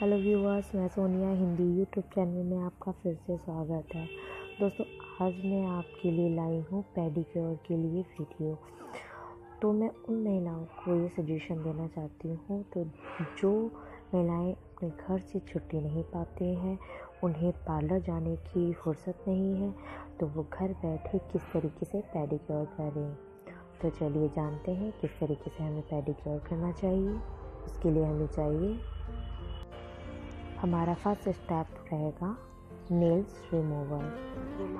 Hello viewers मैं Sonia, Hindi YouTube channel में आपका फिर से स्वागत है। दोस्तों, आज मैं आपके लिए लाई हूँ पेडिक्योर के लिए वीडियो तो मैं उन महिलाओं को ये सजेशन देना चाहती हूँ तो जो महिलाएँ अपने घर से छुट्टी नहीं पाते हैं, उन्हें पार्लर जाने की फुर्सत नहीं है तो वो घर बैठे किस तरीके से पेडिक्योर करें? तो चलिए जानते हैं किस तरीके से हमें पेडिक्योर करना चाहिए। उसके लिए हमें चाहिए हमारा फ़र्स्ट स्टेप रहेगा नेल्स रिमूवर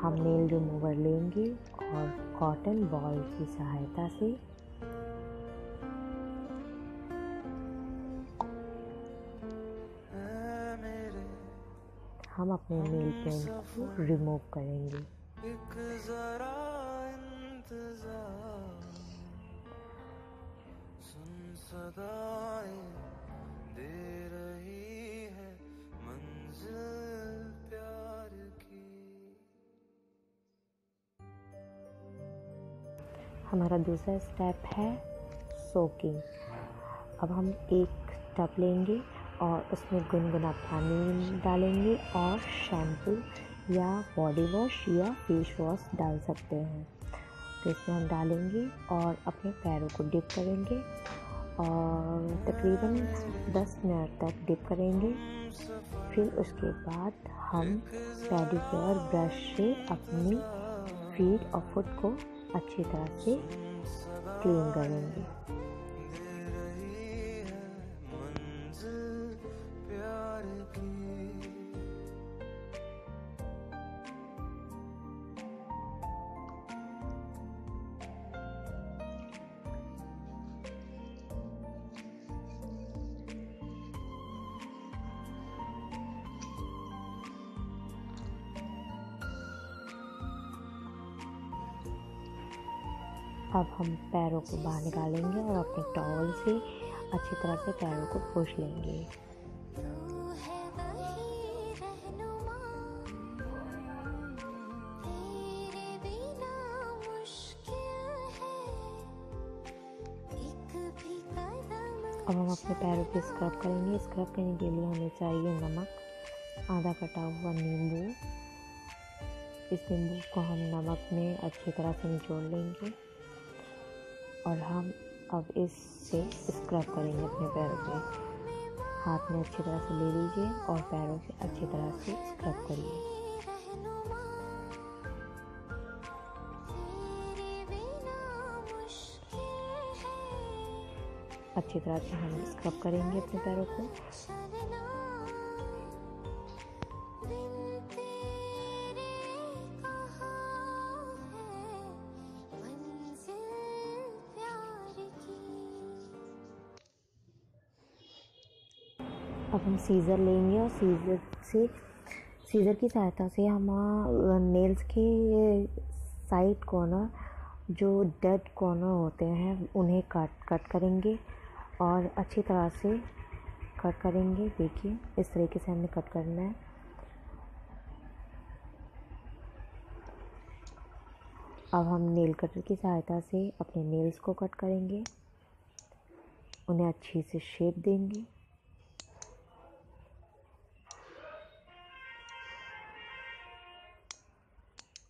हम नेल रिमूवर लेंगे और कॉटन बॉल की सहायता से हम अपने नेल पेंट को रिमूव करेंगे। दे हमारा दूसरा स्टेप है सोकिंग अब हम एक टब लेंगे और उसमें गुनगुना पानी डालेंगे और शैम्पू या बॉडी वॉश या फेस वॉश डाल सकते हैं. तो इसमें हम डालेंगे और अपने पैरों को डिप करेंगे और तकरीबन 10 मिनट तक डिप करेंगे. फिर उसके बाद हम पेडिक्योर ब्रश से अपनी फीट और फुट को अच्छी तरह से क्लीन करेंगे अब हम पैरों को बाहर निकालेंगे और अपने टॉवल से अच्छी तरह से पैरों को पोछ लेंगे। अब हम अपने पैरों को स्क्रब करेंगे। स्क्रब करने के लिए हमें चाहिए नमक, आधा कटा हुआ नींबू। इस नींबू को हम नमक में अच्छी तरह से निचोड़ लेंगे। और हम अब इससे स्क्रब करेंगे अपने पैरों पे हाथ में अच्छी तरह से ले लीजिए और पैरों से अच्छी तरह से स्क्रब करिए। अच्छी तरह से हम स्क्रब करेंगे अपने पैरों को। अब हम सीज़र लेंगे और सीज़र से, सीज़र की सहायता से हम नेल्स के साइड कॉर्नर जो डेड कॉर्नर होते हैं, उन्हें कट कट करेंगे और अच्छी तरह से कट करेंगे। देखिए, इस तरीके से हमें कट करना है। अब हम नेल कटर की सहायता से अपने नेल्स को कट करेंगे। उन्हें अच्छी से शेप देंगे।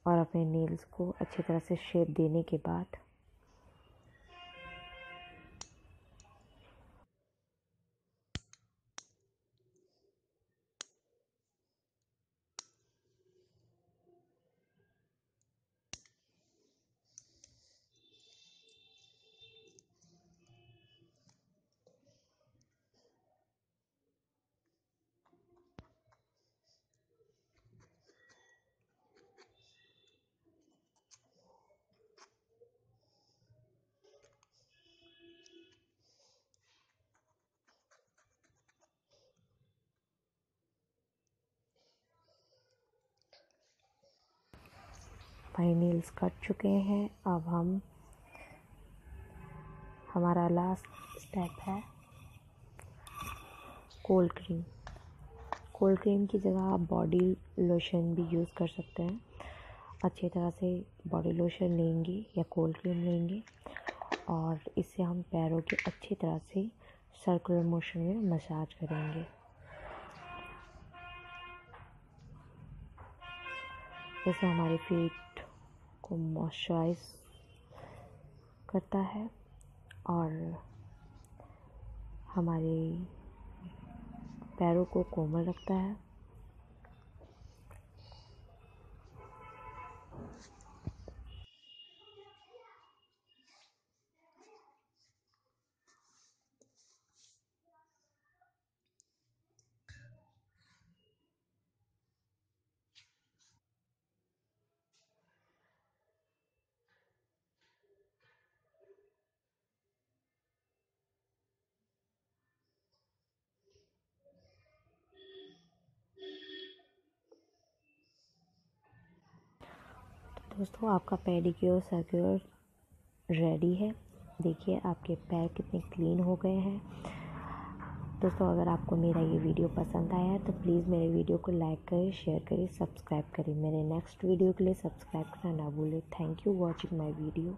और अपने नेल्स को अच्छी तरह से शेप देने के बाद नेल्स कट चुके हैं। अब हम, हमारा लास्ट स्टेप है कोल्ड क्रीम कोल्ड क्रीम की जगह आप बॉडी लोशन भी यूज़ कर सकते हैं। अच्छी तरह से बॉडी लोशन लेंगे या कोल्ड क्रीम लेंगे और इससे हम पैरों की अच्छी तरह से सर्कुलर मोशन में मसाज करेंगे। इससे हमारे फीट को मॉइस्चराइज करता है और हमारे पैरों को कोमल रखता है। दोस्तों, आपका पेडिक्योर सर्क्योर रेडी है। देखिए, आपके पैर कितने क्लीन हो गए हैं। दोस्तों, अगर आपको मेरा ये वीडियो पसंद आया है तो प्लीज़ मेरे वीडियो को लाइक करें शेयर करें सब्सक्राइब करें। मेरे नेक्स्ट वीडियो के लिए सब्सक्राइब करना ना भूलें। Thank you watching my video